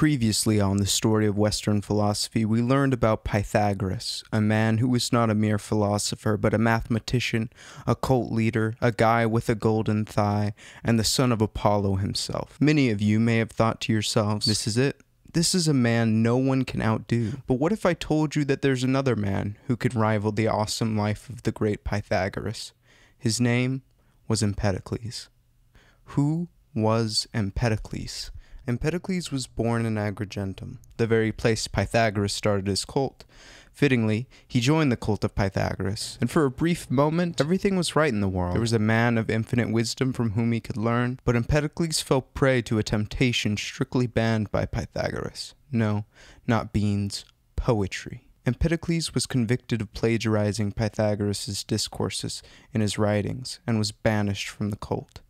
Previously on the story of Western philosophy, we learned about Pythagoras, a man who was not a mere philosopher, but a mathematician, a cult leader, a guy with a golden thigh, and the son of Apollo himself. Many of you may have thought to yourselves, this is it. This is a man no one can outdo. But what if I told you that there's another man who could rival the awesome life of the great Pythagoras? His name was Empedocles. Who was Empedocles? Empedocles was born in Agrigentum, the very place Pythagoras started his cult. Fittingly, he joined the cult of Pythagoras, and for a brief moment, everything was right in the world. There was a man of infinite wisdom from whom he could learn, but Empedocles fell prey to a temptation strictly banned by Pythagoras. No, not beans, poetry. Empedocles was convicted of plagiarizing Pythagoras' discourses in his writings and was banished from the cult.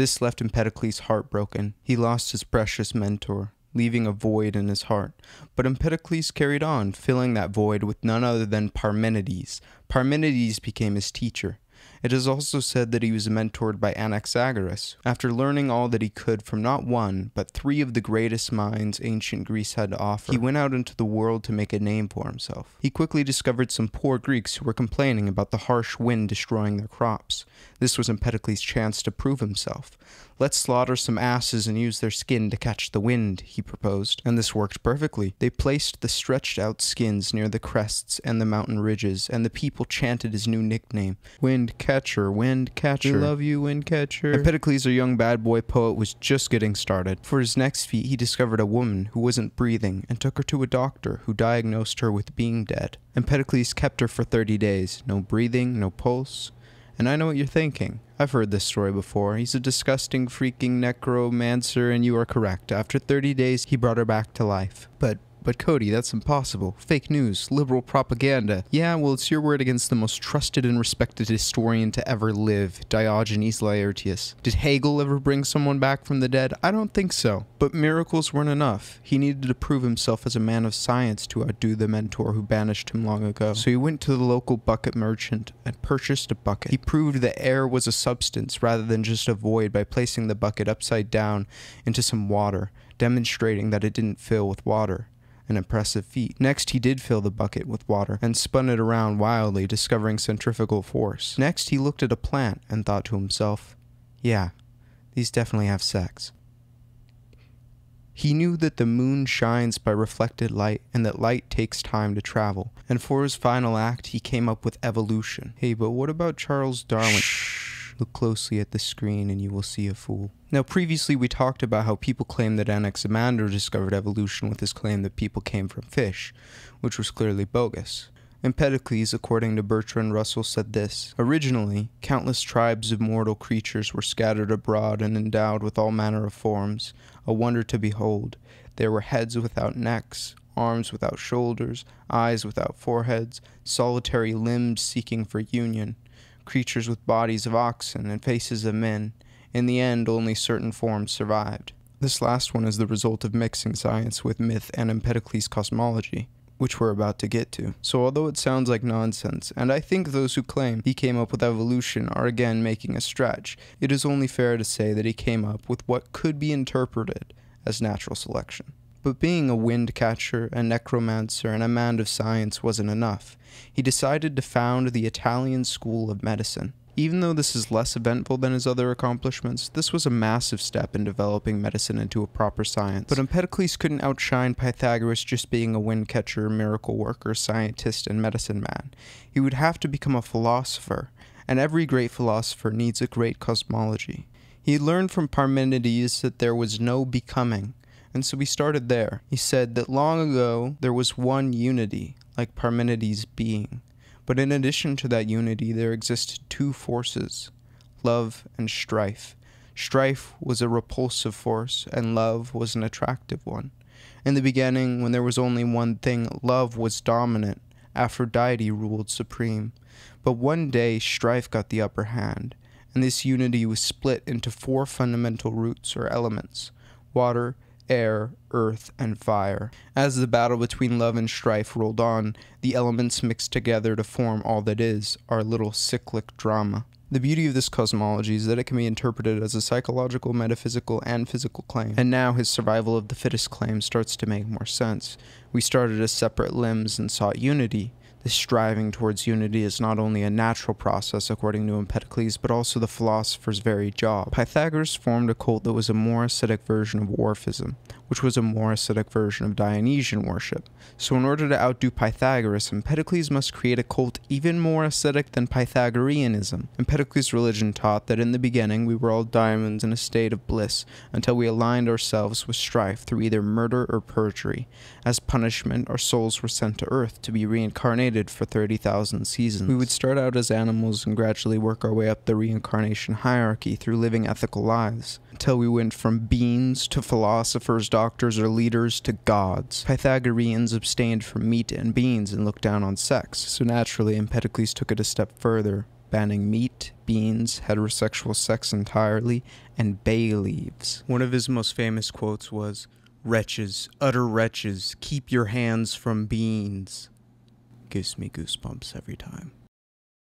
This left Empedocles heartbroken. He lost his precious mentor, leaving a void in his heart. But Empedocles carried on, filling that void with none other than Parmenides. Parmenides became his teacher. It is also said that he was mentored by Anaxagoras. After learning all that he could from not one, but three of the greatest minds ancient Greece had to offer, he went out into the world to make a name for himself. He quickly discovered some poor Greeks who were complaining about the harsh wind destroying their crops. This was Empedocles' chance to prove himself. Let's slaughter some asses and use their skin to catch the wind, he proposed, and this worked perfectly. They placed the stretched out skins near the crests and the mountain ridges, and the people chanted his new nickname, Wind Catcher, Wind Catcher. We love you, Wind Catcher. Empedocles, a young bad boy poet, was just getting started. For his next feat, he discovered a woman who wasn't breathing and took her to a doctor who diagnosed her with being dead. Empedocles kept her for 30 days. No breathing, no pulse. And I know what you're thinking. I've heard this story before. He's a disgusting, freaking necromancer, and you are correct. After 30 days, he brought her back to life. But but Cody, that's impossible. Fake news, liberal propaganda. Yeah, well, it's your word against the most trusted and respected historian to ever live, Diogenes Laertius. Did Hegel ever bring someone back from the dead? I don't think so. But miracles weren't enough. He needed to prove himself as a man of science to outdo the mentor who banished him long ago. So he went to the local bucket merchant and purchased a bucket. He proved that air was a substance rather than just a void by placing the bucket upside down into some water, demonstrating that it didn't fill with water an impressive feat. Next, he did fill the bucket with water and spun it around wildly, discovering centrifugal force. Next, he looked at a plant and thought to himself, yeah, these definitely have sex. He knew that the moon shines by reflected light and that light takes time to travel. And for his final act, he came up with evolution. Hey, but what about Charles Darwin? Shh. Look closely at the screen and you will see a fool. Now, previously we talked about how people claim that Anaximander discovered evolution with his claim that people came from fish, which was clearly bogus. Empedocles, according to Bertrand Russell, said this Originally, countless tribes of mortal creatures were scattered abroad and endowed with all manner of forms, a wonder to behold. There were heads without necks, arms without shoulders, eyes without foreheads, solitary limbs seeking for union creatures with bodies of oxen and faces of men. In the end, only certain forms survived. This last one is the result of mixing science with myth and Empedocles' cosmology, which we're about to get to. So, although it sounds like nonsense, and I think those who claim he came up with evolution are again making a stretch, it is only fair to say that he came up with what could be interpreted as natural selection. But being a wind catcher, a necromancer, and a man of science wasn't enough. He decided to found the Italian School of Medicine. Even though this is less eventful than his other accomplishments, this was a massive step in developing medicine into a proper science. But Empedocles couldn't outshine Pythagoras just being a wind catcher, miracle worker, scientist, and medicine man. He would have to become a philosopher, and every great philosopher needs a great cosmology. He learned from Parmenides that there was no becoming, and so we started there. He said that long ago there was one unity, like Parmenides' being. But in addition to that unity, there existed two forces love and strife. Strife was a repulsive force, and love was an attractive one. In the beginning, when there was only one thing, love was dominant. Aphrodite ruled supreme. But one day, strife got the upper hand, and this unity was split into four fundamental roots or elements water, air, earth, and fire. As the battle between love and strife rolled on, the elements mixed together to form all that is, our little cyclic drama. The beauty of this cosmology is that it can be interpreted as a psychological, metaphysical, and physical claim. And now his survival of the fittest claim starts to make more sense. We started as separate limbs and sought unity, this striving towards unity is not only a natural process, according to Empedocles, but also the philosopher's very job. Pythagoras formed a cult that was a more ascetic version of Orphism, which was a more ascetic version of Dionysian worship. So, in order to outdo Pythagoras, Empedocles must create a cult even more ascetic than Pythagoreanism. Empedocles' religion taught that in the beginning we were all daimons in a state of bliss until we aligned ourselves with strife through either murder or perjury. As punishment, our souls were sent to earth to be reincarnated for 30,000 seasons. We would start out as animals and gradually work our way up the reincarnation hierarchy through living ethical lives, until we went from beings to philosophers, doctors, or leaders to gods. Pythagoreans abstained from meat and beans and looked down on sex, so naturally Empedocles took it a step further banning meat, beans, heterosexual sex entirely, and bay leaves. One of his most famous quotes was, Wretches, utter wretches, keep your hands from beans gives me goosebumps every time.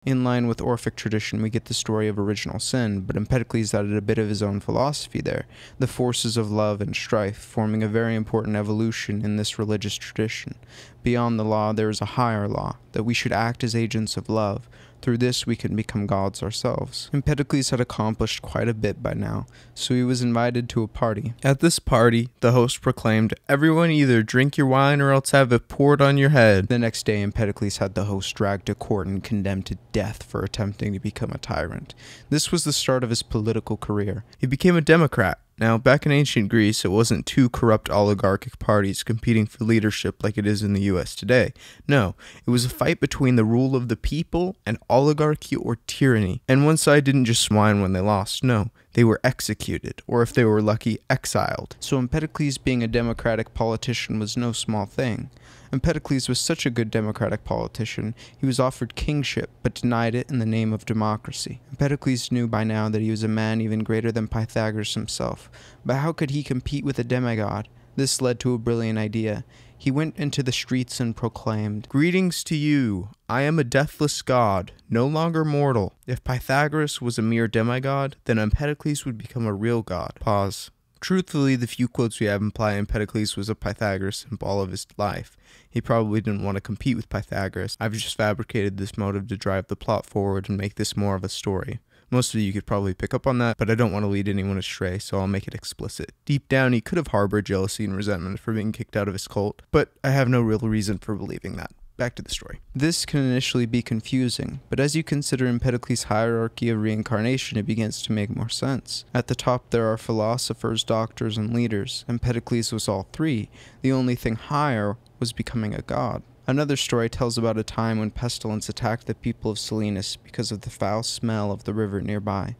In line with Orphic tradition, we get the story of original sin, but Empedocles added a bit of his own philosophy there, the forces of love and strife, forming a very important evolution in this religious tradition. Beyond the law, there is a higher law, that we should act as agents of love, through this, we can become gods ourselves. Empedocles had accomplished quite a bit by now, so he was invited to a party. At this party, the host proclaimed, Everyone either drink your wine or else have it poured on your head. The next day, Empedocles had the host dragged to court and condemned to death for attempting to become a tyrant. This was the start of his political career. He became a Democrat, now, back in ancient Greece, it wasn't two corrupt oligarchic parties competing for leadership like it is in the US today. No, it was a fight between the rule of the people and oligarchy or tyranny. And one side didn't just whine when they lost, no, they were executed, or if they were lucky, exiled. So Empedocles being a democratic politician was no small thing. Empedocles was such a good democratic politician, he was offered kingship, but denied it in the name of democracy. Empedocles knew by now that he was a man even greater than Pythagoras himself, but how could he compete with a demigod? This led to a brilliant idea. He went into the streets and proclaimed, Greetings to you! I am a deathless god, no longer mortal. If Pythagoras was a mere demigod, then Empedocles would become a real god. Pause. Truthfully, the few quotes we have imply Empedocles was a Pythagoras in all of his life. He probably didn't want to compete with Pythagoras. I've just fabricated this motive to drive the plot forward and make this more of a story. Most of you could probably pick up on that, but I don't want to lead anyone astray, so I'll make it explicit. Deep down, he could have harbored jealousy and resentment for being kicked out of his cult, but I have no real reason for believing that. Back to the story. This can initially be confusing, but as you consider Empedocles' hierarchy of reincarnation, it begins to make more sense. At the top, there are philosophers, doctors, and leaders. Empedocles was all three. The only thing higher was becoming a god. Another story tells about a time when pestilence attacked the people of Selinus because of the foul smell of the river nearby.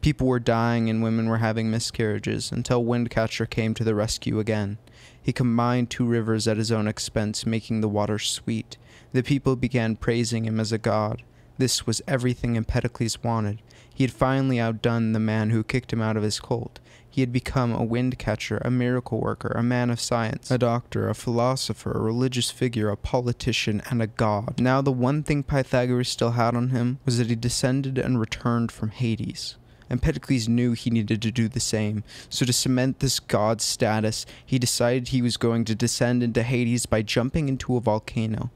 People were dying and women were having miscarriages until Windcatcher came to the rescue again. He combined two rivers at his own expense, making the water sweet. The people began praising him as a god. This was everything Empedocles wanted. He had finally outdone the man who kicked him out of his cult. He had become a wind catcher, a miracle worker, a man of science, a doctor, a philosopher, a religious figure, a politician, and a god. Now, the one thing Pythagoras still had on him was that he descended and returned from Hades. Empedocles knew he needed to do the same, so to cement this god status, he decided he was going to descend into Hades by jumping into a volcano.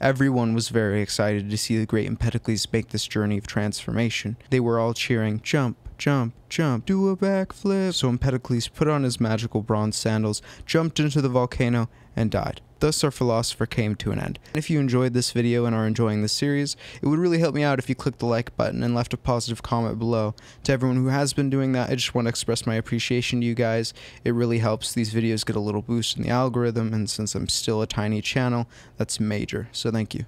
Everyone was very excited to see the great Empedocles make this journey of transformation. They were all cheering, Jump, jump, jump, do a backflip. So Empedocles put on his magical bronze sandals, jumped into the volcano, and died. Thus, our philosopher came to an end. And If you enjoyed this video and are enjoying this series, it would really help me out if you clicked the like button and left a positive comment below. To everyone who has been doing that, I just want to express my appreciation to you guys. It really helps these videos get a little boost in the algorithm, and since I'm still a tiny channel, that's major, so thank you.